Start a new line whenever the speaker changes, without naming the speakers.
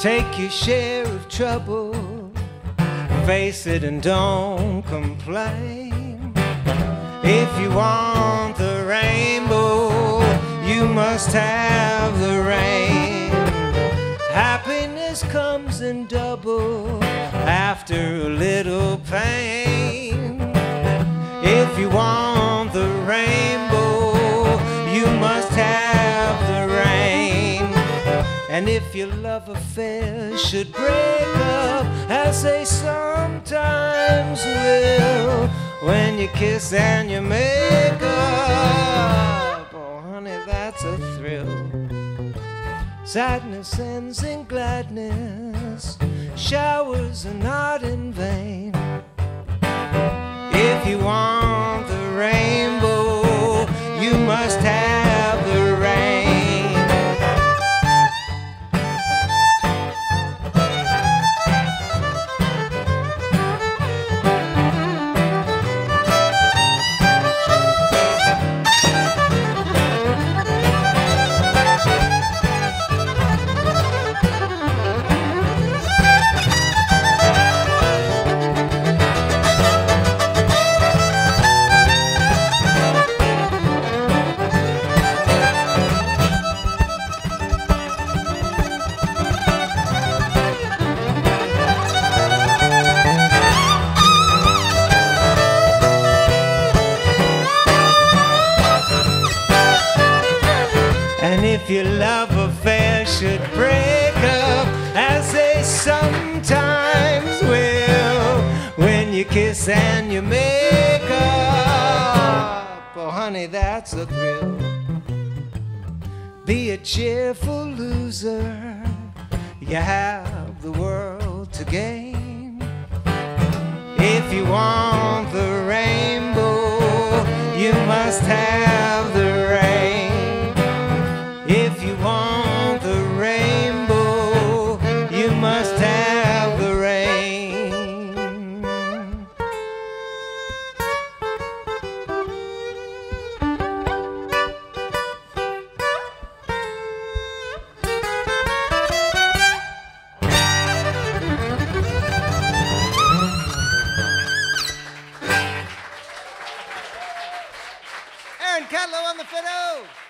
Take your share of trouble, face it and don't complain. If you want the rainbow, you must have the rain. Happiness comes in double after a little pain. If you want And if your love affair should break up, as they sometimes will, when you kiss and you make up, oh honey, that's a thrill. Sadness ends in gladness, showers are not in vain. If you want the rainbow, you must have if your love affair should break up, as they sometimes will, when you kiss and you make up, oh honey, that's a thrill. Be a cheerful loser, you have the world to gain. If you want
Aaron Catlow on the fiddle.